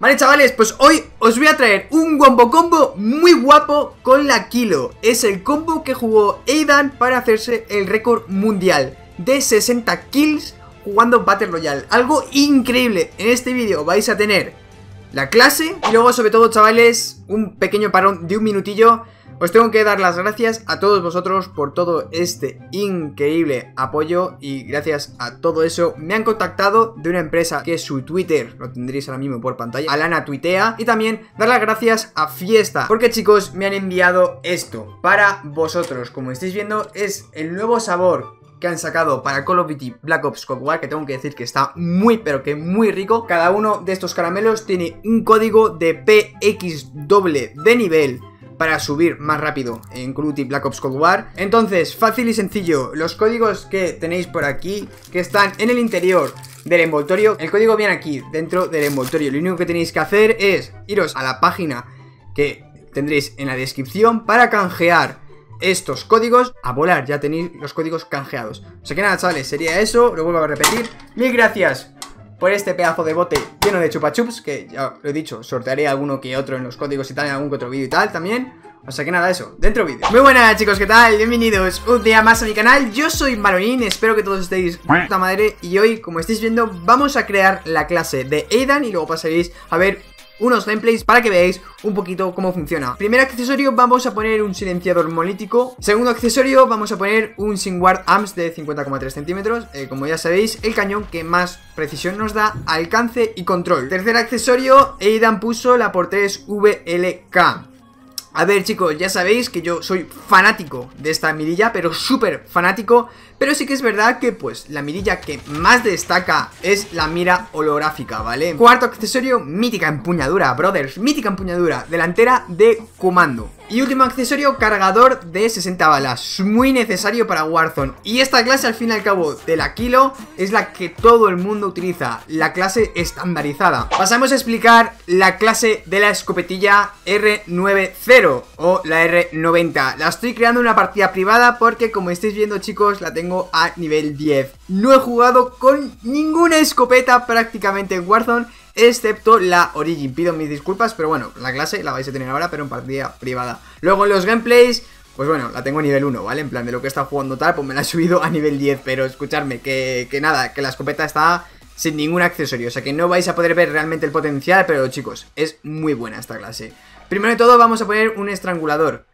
Vale chavales, pues hoy os voy a traer un Wombo Combo muy guapo con la Kilo. Es el combo que jugó Aidan para hacerse el récord mundial de 60 kills jugando Battle Royale. Algo increíble, en este vídeo vais a tener la clase y luego sobre todo chavales un pequeño parón de un minutillo os tengo que dar las gracias a todos vosotros por todo este increíble apoyo y gracias a todo eso me han contactado de una empresa que su Twitter, lo tendréis ahora mismo por pantalla, Alana Tuitea y también dar las gracias a Fiesta porque chicos me han enviado esto para vosotros, como estáis viendo es el nuevo sabor que han sacado para Call of Duty Black Ops Cold War, que tengo que decir que está muy pero que muy rico. Cada uno de estos caramelos tiene un código de PX doble de nivel para subir más rápido en Duty Black Ops Cold War. Entonces, fácil y sencillo, los códigos que tenéis por aquí, que están en el interior del envoltorio, el código viene aquí, dentro del envoltorio. Lo único que tenéis que hacer es iros a la página que tendréis en la descripción para canjear estos códigos a volar, ya tenéis los códigos canjeados. O sea que nada, chavales, sería eso, lo vuelvo a repetir. Mil gracias por este pedazo de bote lleno de chupachups, que ya lo he dicho, sortearé alguno que otro en los códigos y tal, en algún que otro vídeo y tal también. O sea que nada, eso, dentro vídeo Muy buenas chicos, ¿qué tal? Bienvenidos un día más a mi canal Yo soy Maronín, espero que todos estéis puta madre Y hoy, como estáis viendo, vamos a crear la clase de Aidan Y luego pasaréis a ver unos gameplays para que veáis un poquito cómo funciona. Primer accesorio vamos a poner un silenciador monolítico. Segundo accesorio vamos a poner un Singward AMS de 50,3 centímetros. Eh, como ya sabéis, el cañón que más precisión nos da, alcance y control. Tercer accesorio, Aidan puso la por 3 VLK. A ver chicos, ya sabéis que yo soy fanático de esta mirilla, pero súper fanático Pero sí que es verdad que pues la mirilla que más destaca es la mira holográfica, ¿vale? Cuarto accesorio, mítica empuñadura, brothers, mítica empuñadura, delantera de comando y último accesorio, cargador de 60 balas. Muy necesario para Warzone. Y esta clase al fin y al cabo de la Kilo Es la que todo el mundo utiliza. La clase estandarizada. Pasamos a explicar la clase de la escopetilla R90 O la R90 La estoy creando en una partida privada Porque como estáis viendo chicos la tengo a nivel 10 No he jugado con ninguna escopeta prácticamente en Warzone excepto la Origin. Pido mis disculpas, pero bueno, la clase la vais a tener ahora, pero en partida privada. Luego en los gameplays, pues bueno, la tengo a nivel 1, ¿vale? En plan de lo que está jugando tal, pues me la he subido a nivel 10, pero escuchadme, que, que nada, que la escopeta está sin ningún accesorio, o sea que no vais a poder ver realmente el potencial, pero chicos, es muy buena esta clase. Primero de todo vamos a poner un estrangulador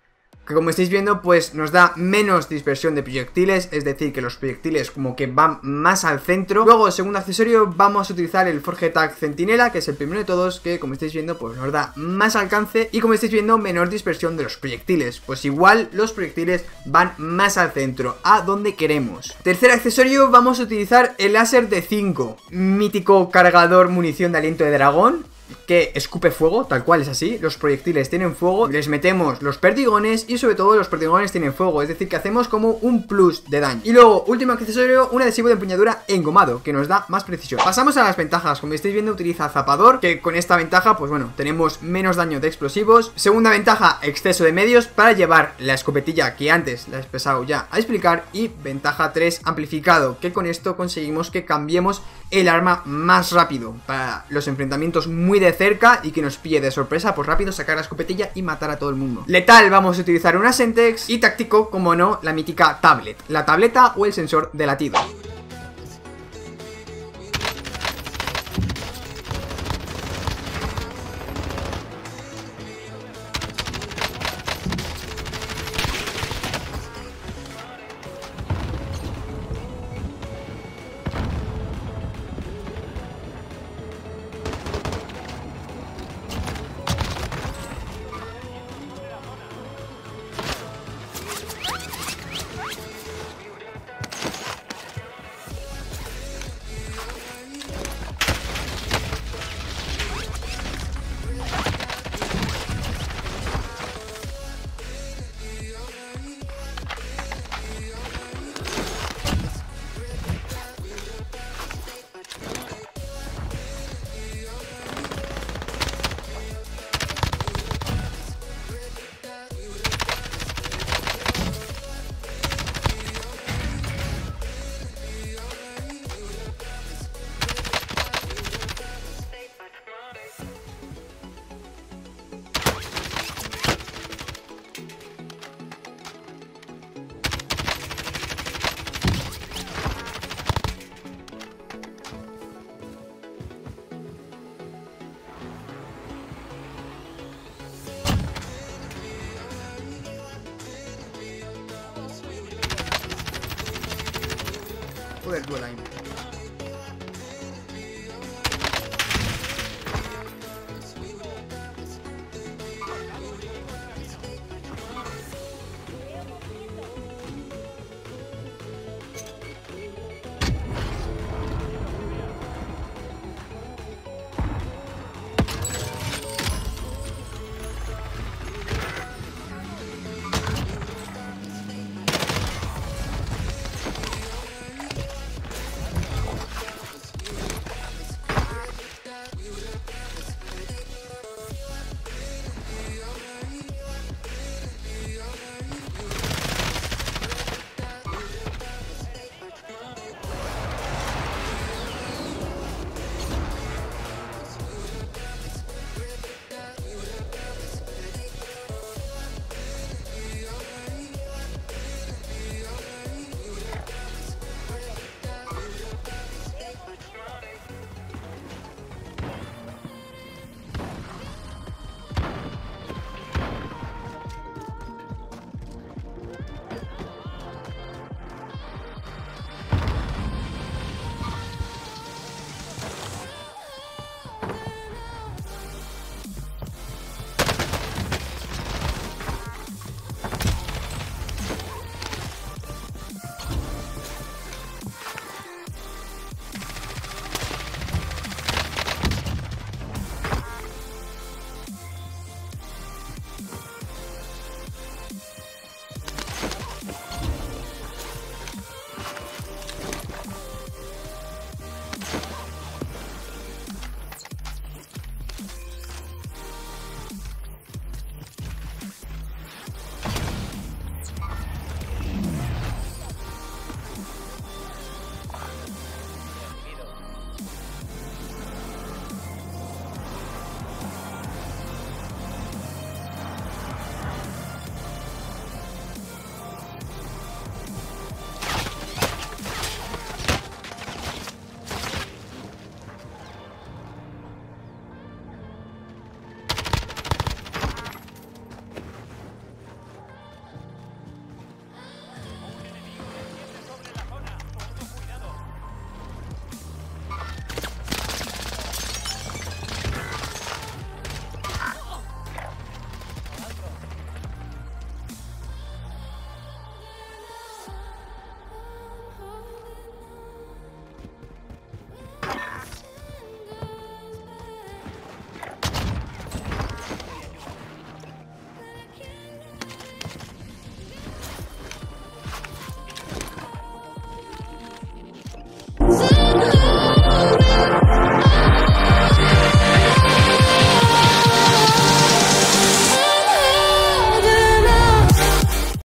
que como estáis viendo pues nos da menos dispersión de proyectiles, es decir que los proyectiles como que van más al centro. Luego, segundo accesorio, vamos a utilizar el Forge Tag Centinela, que es el primero de todos, que como estáis viendo pues nos da más alcance y como estáis viendo menor dispersión de los proyectiles, pues igual los proyectiles van más al centro, a donde queremos. Tercer accesorio, vamos a utilizar el láser de 5, mítico cargador munición de aliento de dragón, que escupe fuego, tal cual es así. Los proyectiles tienen fuego, les metemos los perdigones y sobre todo los perdigones tienen fuego. Es decir, que hacemos como un plus de daño. Y luego, último accesorio, un adhesivo de empuñadura engomado, que nos da más precisión. Pasamos a las ventajas. Como estáis viendo, utiliza zapador, que con esta ventaja, pues bueno, tenemos menos daño de explosivos. Segunda ventaja, exceso de medios para llevar la escopetilla que antes la he empezado ya a explicar. Y ventaja 3, amplificado, que con esto conseguimos que cambiemos el arma más rápido para los enfrentamientos muy de cerca y que nos pille de sorpresa, pues rápido sacar la escopetilla y matar a todo el mundo. Letal vamos a utilizar una Sentex y táctico, como no, la mítica tablet, la tableta o el sensor de latido. o del Dual Aim.